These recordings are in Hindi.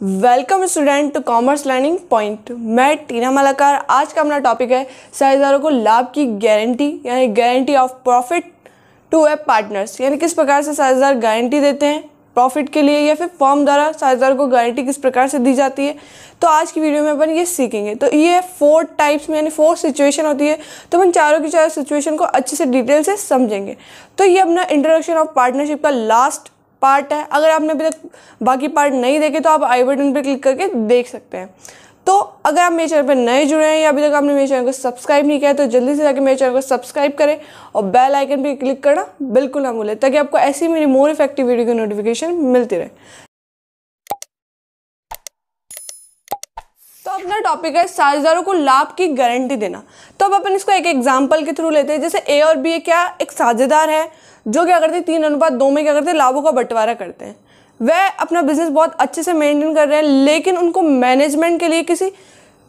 Welcome student to commerce learning point मैं टीना मलाकार, आज का अपना टॉपिक है साझेदारों को लाभ की गारंटी यानी guarantee of profit to a partners यानी किस प्रकार से साझेदार गारंटी देते हैं प्रॉफिट के लिए, या फिर फॉर्म द्वारा साझेदार को गारंटी किस प्रकार से दी जाती है? तो आज की वीडियो में अपन ये सीखेंगे। तो ये फोर टाइप्स में, यानी फोर सिचुएशन होती है। तो अपन चारों की चारों सिचुएशन को अच्छे से डिटेल से समझेंगे। तो ये अपना इंट्रोडक्शन ऑफ़ पार्टनरशिप का लास्ट पार्ट है। अगर आपने अभी तक बाकी पार्ट नहीं देखे तो आप आई बटन पर क्लिक करके देख सकते हैं। तो अगर आप मेरे चैनल पर नए जुड़े हैं या अभी तक आपने मेरे चैनल को सब्सक्राइब नहीं किया तो जल्दी से जाकर मेरे चैनल को सब्सक्राइब करें और बेल आइकन पर क्लिक करना बिल्कुल ना भूलें, ताकि आपको ऐसी मेरी मोर इफ़ेक्टिव वीडियो की नोटिफिकेशन मिलती रहे। अपना टॉपिक है, साझेदारों को लाभ की गारंटी देना। तो अब अपन इसको एक एग्ज़ाम्पल के थ्रू लेते हैं। जैसे ए और बी क्या एक साझेदार है, जो क्या करते हैं, तीन अनुपात, दो में क्या करते हैं, लाभों का बंटवारा करते हैं। वह अपना बिज़नेस बहुत अच्छे से मेंटेन कर रहे हैं, लेकिन उनको मैनेजमेंट के लिए किसी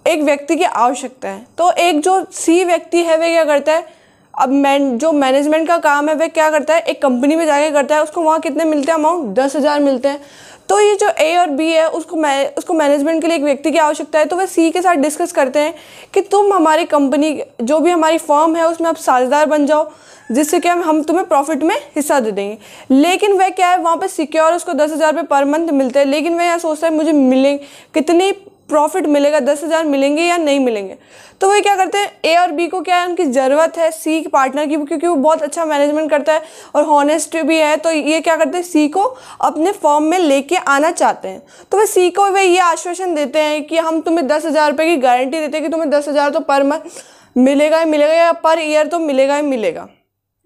एक व्यक्ति की आवश्यकता है। तो एक जो सी व्यक्ति है, वह क्या करता है अब मैन जो मैनेजमेंट का काम है, वह क्या करता है? एक कंपनी में जाके करता है, उसको वहाँ कितने मिलते हैं? अमाउंट दस हज़ार मिलते हैं। तो ये जो ए और बी है, उसको मैं, उसको मैनेजमेंट के लिए एक व्यक्ति की आवश्यकता है तो वह सी के साथ डिस्कस करते हैं कि तुम हमारी कंपनी जो भी हमारी फॉर्म है, उसमें आप साझेदार बन जाओ, जिससे क्या हम तुम्हें प्रॉफिट में हिस्सा दे देंगे। लेकिन वह क्या है? वहाँ पर सिक्योर उसको दस हज़ार रुपये पर मंथ मिलते हैं। लेकिन वह यहाँ सोचता है, मुझे मिलें, कितनी प्रॉफिट मिलेगा, दस हज़ार मिलेंगे या नहीं मिलेंगे। तो वह क्या करते हैं? ए और बी को क्या है? उनकी ज़रूरत है सी पार्टनर की, क्योंकि वो बहुत अच्छा मैनेजमेंट करता है और हॉनेस्ट भी है तो ये क्या करते हैं? सी को अपने फॉर्म में लेके आना चाहते हैं। तो वह सी को वे ये आश्वासन देते हैं कि हम तुम्हें दस हज़ार रुपये की गारंटी देते हैं कि तुम्हें दस हज़ार तो पर मंथ मिलेगा ही मिलेगा या पर ईयर तो मिलेगा ही मिलेगा।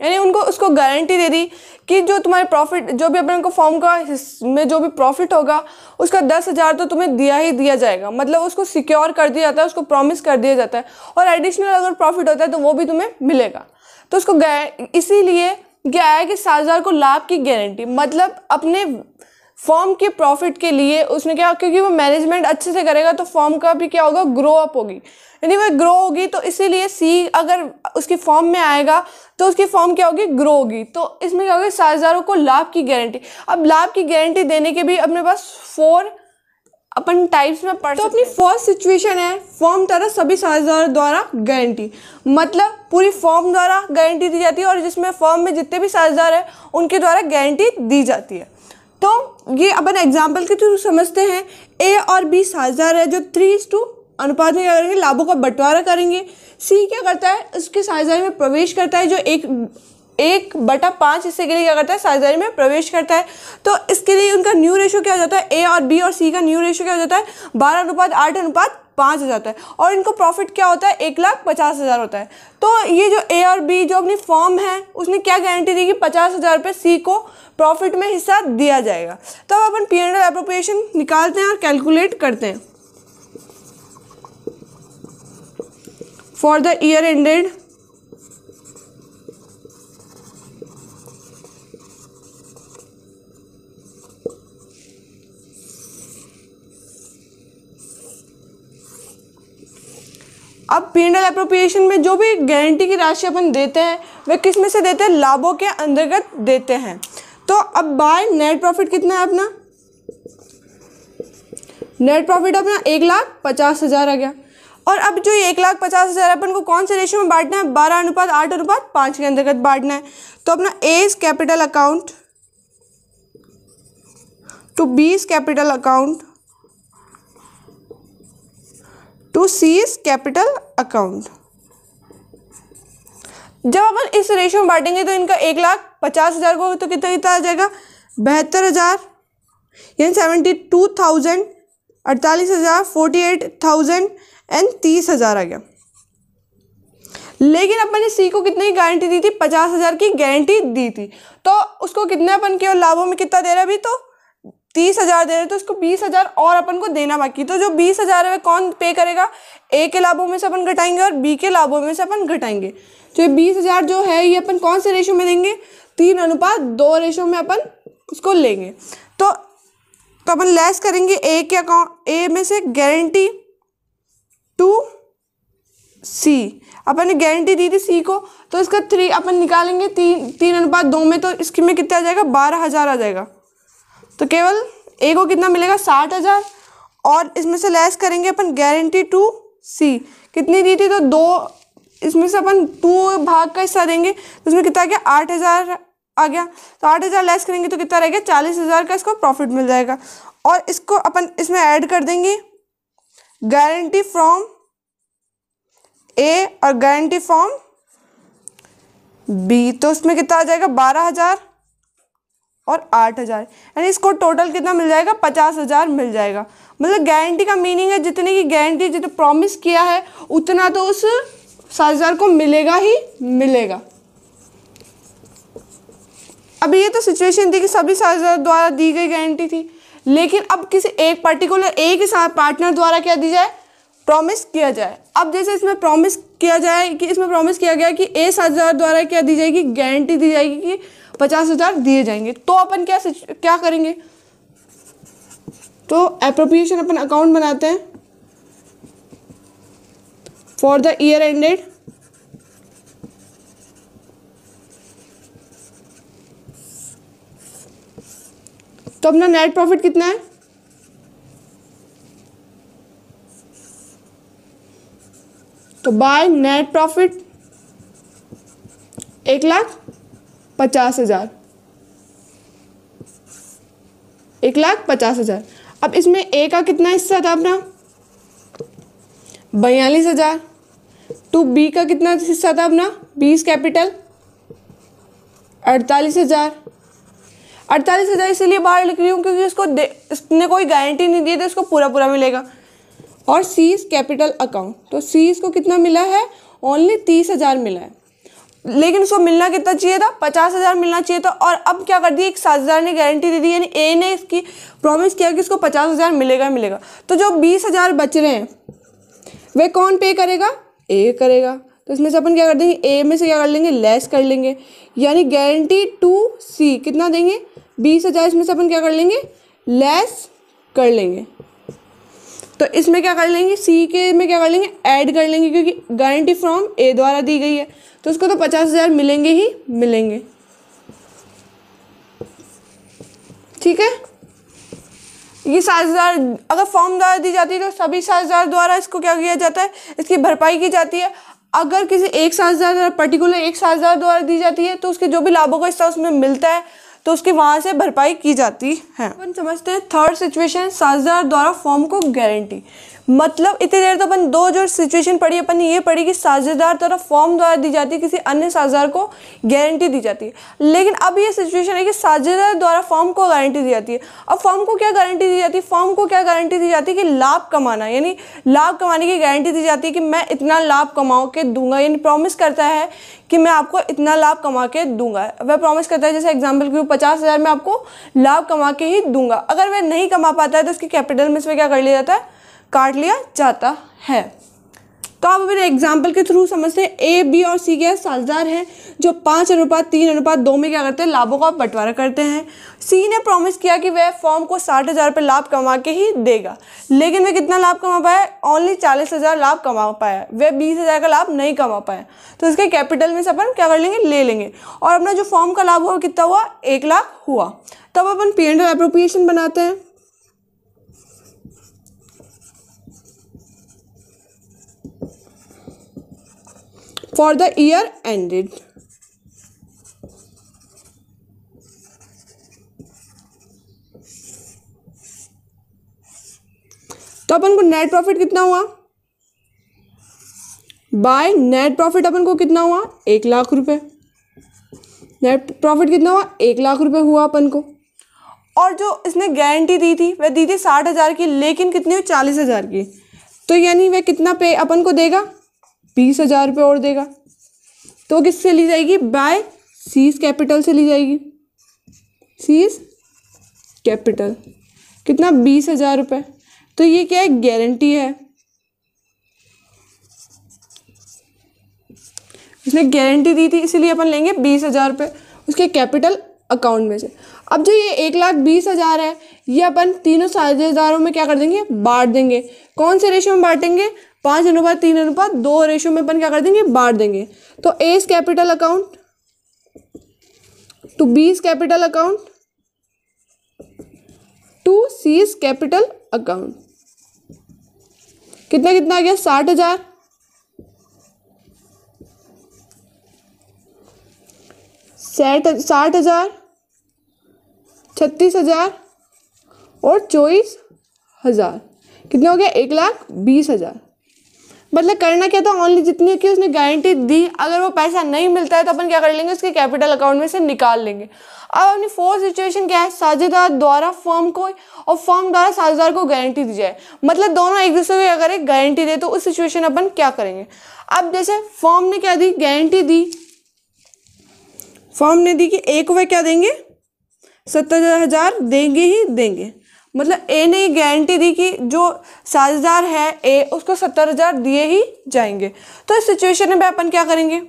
यानी उनको, उसको गारंटी दे दी कि जो तुम्हारे प्रॉफिट जो भी अपने को फॉर्म का में जो भी प्रॉफिट होगा, उसका दस हज़ार तो तुम्हें दिया ही दिया जाएगा। मतलब उसको सिक्योर कर दिया जाता है, उसको प्रॉमिस कर दिया जाता है। और एडिशनल अगर प्रॉफिट होता है तो वो भी तुम्हें मिलेगा। तो उसको इसीलिए क्या है कि सात हज़ार को लाभ की गारंटी मतलब अपने फॉर्म के प्रॉफिट के लिए उसने क्या क्योंकि वो मैनेजमेंट अच्छे से करेगा तो फॉर्म का भी क्या होगा ग्रो अप होगी। यानी वह ग्रो होगी तो इसीलिए सी अगर उसकी फॉर्म में आएगा तो उसकी फॉर्म क्या होगी ग्रो होगी। तो इसमें क्या होगा साझेदारों को लाभ की गारंटी अब लाभ की गारंटी देने के भी अपने पास फोर अपन टाइप्स में पढ़ तो अपनी फ़र्स्ट सिचुएशन है फॉर्म द्वारा सभी साझेदार द्वारा गारंटी मतलब पूरी फॉर्म द्वारा गारंटी दी जाती है और जिसमें फॉर्म में जितने भी साझेदार है उनके द्वारा गारंटी दी जाती है। तो ये अपन एग्ज़ाम्पल के थ्रू समझते हैं। ए और बी साझेदार है जो थ्री इज़ टू अनुपात में क्या करेंगे, लाभों का बंटवारा करेंगे। सी क्या करता है? उसके साझेदारी में प्रवेश करता है, जो एक एक बटा पाँच हिस्से के लिए क्या करता है? साझेदारी में प्रवेश करता है। तो इसके लिए उनका न्यू रेशो क्या हो जाता है? ए और बी और सी का न्यू रेशो क्या हो जाता है? बारह अनुपात, आठ अनुपात पाँच हज़ार होता है। और इनको प्रॉफिट क्या होता है? एक लाख पचास हज़ार होता है। तो ये जो ए और बी जो अपनी फॉर्म है, उसने क्या गारंटी दी कि पचास हज़ार रुपये सी को प्रॉफिट में हिस्सा दिया जाएगा? तो अब अपन पी एंड अप्रोप्रिएशन निकालते हैं और कैलकुलेट करते हैं। फॉर द ईयर एंडेड अब पी एल अप्रोप्रिएशन में जो भी गारंटी की राशि अपन देते हैं वह किसमें से देते हैं? लाभों के अंतर्गत देते हैं। तो अब बाय नेट प्रॉफिट कितना है अपना? नेट प्रॉफिट अपना एक लाख पचास हज़ार आ गया। और अब जो ये एक लाख पचास हज़ार अपन को कौन से रेशियो में बांटना है? बारह अनुपात, आठ अनुपात, पाँच के अंतर्गत बांटना है। तो अपना A's capital account to B's capital account to C's capital account जब अपन इस रेशियो में बांटेंगे तो इनका एक लाख पचास हज़ार को तो कितना कितना आ जाएगा? बहत्तर हज़ार, यानी सेवेंटी टू थाउज़ेंड अड़तालीस हज़ार फोर्टी एट थाउज़ेंड एंड तीस हज़ार आ गया। लेकिन अपन ने सी को कितने गारंटी दी थी? पचास हज़ार की गारंटी दी थी। तो उसको कितने अपन केवल लाभों में कितना दे रहे अभी? तो तीस हज़ार दे रहे तो उसको बीस हज़ार और अपन को देना बाकी। तो जो बीस हज़ार है, वह कौन पे करेगा? ए के लाभों में से अपन घटाएँगे और बी के लाभों में से अपन घटाएँगे। तो ये बीस हज़ार जो है, ये अपन कौन से रेशो में देंगे? तीन अनुपात दो रेशो में अपन उसको लेंगे। तो तो अपन लेस करेंगे ए के अकाउंट ए में से गारंटी टू सी अपन ने गारंटी दी थी सी को तो इसका थ्री अपन निकालेंगे तीन तीन अनुपात दो में तो इसकी में कितना आ जाएगा? बारह हज़ार आ जाएगा। तो केवल ए को कितना मिलेगा? साठ हज़ार। और इसमें से लेस करेंगे अपन गारंटी टू सी कितनी दी थी? तो दो। इसमें से अपन टू भाग का हिस्सा देंगे। तो इसमें कितना गया? आठ हज़ार आ गया। तो आठ हज़ार लेस करेंगे तो कितना रहेगा चालीस हज़ार का इसको प्रॉफिट मिल जाएगा। और इसको अपन इसमें ऐड कर देंगे। गारंटी फ्रॉम ए और गारंटी फ्रॉम बी तो उसमें कितना आ जाएगा? बारह हज़ार। और आठ हज़ार। यानी इसको टोटल कितना मिल जाएगा? पचास हज़ार मिल जाएगा। मतलब गारंटी का मीनिंग है, जितने की गारंटी जितने प्रॉमिस किया है, उतना तो उस साझेदार को मिलेगा ही मिलेगा। अब ये तो सिचुएशन थी कि सभी साझेदार द्वारा दी गई गारंटी थी। लेकिन अब किसी एक पर्टिकुलर एक ही पार्टनर द्वारा क्या दी जाए? प्रॉमिस किया जाए। अब जैसे इसमें प्रॉमिस किया जाए कि, इसमें प्रॉमिस किया गया कि ए साझेदार द्वारा क्या दी जाएगी? गारंटी दी जाएगी कि पचास हज़ार दिए जाएँगे। तो अपन क्या क्या करेंगे? तो अप्रोप्रिएशन अपन अकाउंट बनाते हैं। फॉर द ईयर एंडेड तो अपना नेट प्रॉफिट कितना है? तो बाय नेट प्रॉफिट एक लाख। पचास हज़ार। एक लाख पचास हज़ार। अब इसमें ए का कितना हिस्सा था अपना? बयालीस हज़ार। टू बी का कितना हिस्सा था अपना? बीस कैपिटल। अड़तालीस हज़ार। अड़तालीस हज़ार इसीलिए बाहर लिख रही हूँ क्योंकि उसको इसने कोई गारंटी नहीं दी तो उसको पूरा पूरा मिलेगा। और सीज कैपिटल अकाउंट तो सीज को कितना मिला है? ओनली तीस हज़ार मिला है। लेकिन उसको मिलना कितना चाहिए था? पचास हज़ार मिलना चाहिए था और अब क्या कर दिया? एक सात हज़ार ने गारंटी दे दी, यानी ए ने इसकी प्रॉमिस किया कि इसको पचास हज़ार मिलेगा ही मिलेगा। तो जो बीस हज़ार बच रहे हैं, वे कौन पे करेगा? ए करेगा। तो इसमें से अपन क्या कर देंगे? ए में से क्या कर लेंगे? लेस कर लेंगे। यानी गारंटी टू सी कितना देंगे? बीस हज़ार इसमें से अपन क्या कर लेंगे? लेस कर लेंगे। तो इसमें क्या कर लेंगे? सी के में क्या कर लेंगे? ऐड कर लेंगे, क्योंकि गारंटी फ्रॉम ए द्वारा दी गई है। तो उसको तो पचास हज़ार मिलेंगे ही मिलेंगे। ठीक है? ये सात हज़ार, अगर फॉर्म द्वारा दी जाती है तो सभी साझेदार द्वारा इसको क्या किया जाता है? इसकी भरपाई की जाती है। अगर किसी एक साझेदार पर्टिकुलर एक सात हज़ार द्वारा दी जाती है तो उसके जो भी लाभों का हिस्सा उसमें मिलता है तो उसकी वहाँ से भरपाई की जाती है। अपन समझते हैं थर्ड सिचुएशन साझेदार द्वारा फॉर्म को गारंटी मतलब इतनी देर तो अपन दो जो सिचुएशन पढ़ी अपन ये पढ़ी कि साझेदार द्वारा फॉर्म द्वारा दी जाती है, किसी अन्य साझेदार को गारंटी दी जाती है। लेकिन अब ये सिचुएशन है कि साझेदार द्वारा फॉर्म को गारंटी दी जाती है। अब फॉर्म को क्या गारंटी दी जाती है? फॉर्म को क्या गारंटी दी जाती है कि लाभ कमाना, यानी लाभ कमाने की गारंटी दी जाती है कि मैं इतना लाभ कमाओ के दूँगा, यानी प्रॉमिस करता है कि मैं आपको इतना लाभ कमा के दूँगा। वह प्रॉमिस करता है, जैसे एग्ज़ाम्पल के पचास हज़ार में आपको लाभ कमा के ही दूँगा। अगर वह नहीं कमा पाता है तो उसकी कैपिटल में से क्या कर लिया जाता है? काट लिया जाता है। तो आप अपने एग्ज़ाम्पल के थ्रू समझते हैं। ए बी और सी के साझेदार हैं, जो पाँच अनुपात, तीन अनुपात, दो में क्या करते हैं? लाभों का बंटवारा करते हैं। सी ने प्रॉमिस किया कि वह फॉर्म को साठ हज़ार रुपये लाभ कमा के ही देगा। लेकिन वह कितना लाभ कमा पाया? ओनली चालीस हज़ार लाभ कमा पाया। वह बीस हज़ार का लाभ नहीं कमा पाया। तो इसके कैपिटल में से अपन क्या कर लेंगे? ले लेंगे। और अपना जो फॉर्म का लाभ हुआ कितना हुआ? एक लाख हुआ। तब अपन पी एंड अप्रोप्रिएशन बनाते हैं। For the year ended. तो अपन को नेट प्रॉफिट कितना हुआ? बाय नेट प्रॉफिट अपन को कितना हुआ? एक लाख रुपए। नेट प्रॉफिट कितना हुआ? एक लाख रुपए हुआ अपन को। और जो इसने गारंटी दी थी, वह दी थी साठ हज़ार की, लेकिन कितनी हुई? चालीस हज़ार की। तो यानी वह कितना पे अपन को देगा? बीस हज़ार रुपये और देगा। तो किससे ली जाएगी? बाय सीज कैपिटल से ली जाएगी। सीज कैपिटल कितना? बीस हज़ार रुपये। तो ये क्या है? गारंटी है। इसने गारंटी दी थी, इसीलिए अपन लेंगे बीस हज़ार रुपये। उसके कैपिटल अकाउंट में से। अब जो ये एक लाख बीस हज़ार है, ये अपन तीनों साझेदारों में क्या कर देंगे? बांट देंगे। कौन से रेशो में बांटेंगे? पाँच अनुपात, तीन अनुपात, दो रेशो में अपन क्या कर देंगे? बांट देंगे। तो A is capital account to B is capital account to C is capital account कितना कितना आ गया? साठ हज़ार। साठ हज़ार। छत्तीस हज़ार और चौबीस हज़ार। कितने हो गया एक लाख बीस हज़ार। मतलब करना क्या था? ओनली जितनी की उसने गारंटी दी। अगर वो पैसा नहीं मिलता है तो अपन क्या कर लेंगे? उसके कैपिटल अकाउंट में से निकाल लेंगे। अब अपनी फोर्थ सिचुएशन क्या है? साझेदार द्वारा फर्म को और फर्म द्वारा साझेदार को गारंटी दी जाए। मतलब दोनों एक दूसरे को अगर एक गारंटी दे तो उस सिचुएशन अपन क्या करेंगे? अब जैसे फर्म ने क्या दी? गारंटी दी। फर्म ने दी कि एक वे क्या देंगे? सत्तर हज़ार देंगे ही देंगे। मतलब ए ने गारंटी दी कि जो साझेदार है ए उसको सत्तर हज़ार दिए ही जाएँगे। तो इस सिचुएशन में अपन क्या करेंगे?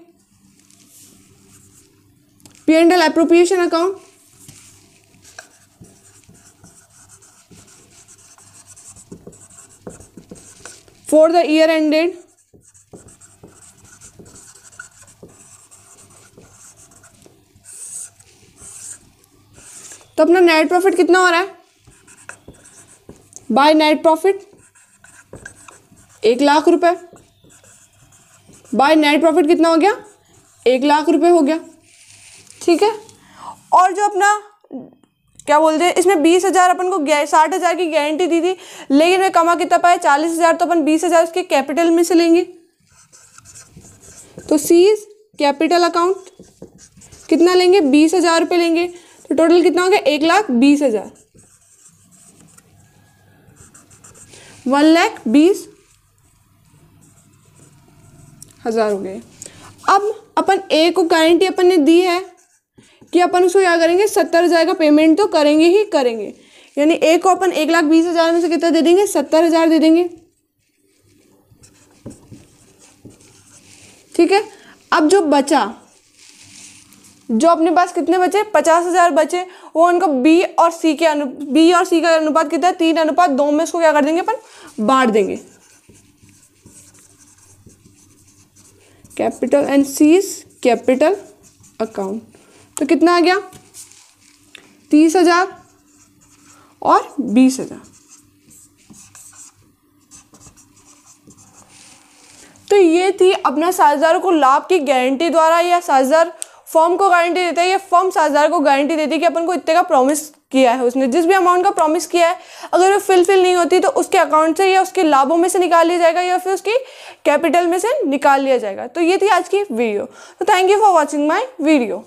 P and L appropriation account for the year ended तो अपना नेट प्रॉफिट कितना हो रहा है? बाय नेट प्रॉफिट एक लाख रुपए। बाय नेट प्रॉफिट कितना हो गया? एक लाख रुपए हो गया। ठीक है? और जो अपना, क्या बोलते हैं, इसमें बीस हज़ार अपन को साठ हज़ार की गारंटी दी थी, लेकिन वे कमा कितना पाए? चालीस हज़ार तो अपन बीस हज़ार उसके कैपिटल में से लेंगे। तो सीज कैपिटल अकाउंट कितना लेंगे? बीस हज़ार रुपये लेंगे। तो टोटल कितना हो गया? एक लाख बीस हज़ार। वन लैख बीस हज़ार हो गए। अब अपन ए को गारंटी अपन ने दी है कि अपन उसको क्या करेंगे? सत्तर हज़ार का पेमेंट तो करेंगे ही करेंगे। यानी ए को अपन एक लाख बीस हज़ार में से कितना दे देंगे? सत्तर हज़ार दे देंगे। ठीक है? अब जो बचा जो अपने पास कितने बचे? पचास हज़ार बचे। वो उनको बी और सी के अनु बी और सी का अनुपात कितना है? तीन अनुपात दो में उसको क्या कर देंगे अपन? बांट देंगे। Capital and C's capital account तो कितना आ गया? तीस हज़ार और बीस हज़ार। तो ये थी अपना साझेदारों को लाभ की गारंटी द्वारा या साझेदार फॉर्म को गारंटी देता है, या फॉर्म साझेदार को गारंटी देती है कि अपन को इतने का प्रॉमिस किया है उसने, जिस भी अमाउंट का प्रॉमिस किया है, अगर वो फिलफिल नहीं होती तो उसके अकाउंट से या उसके लाभों में से निकाल लिया जाएगा, या फिर उसकी कैपिटल में से निकाल लिया जाएगा। तो ये थी आज की वीडियो तो thank you for watching my video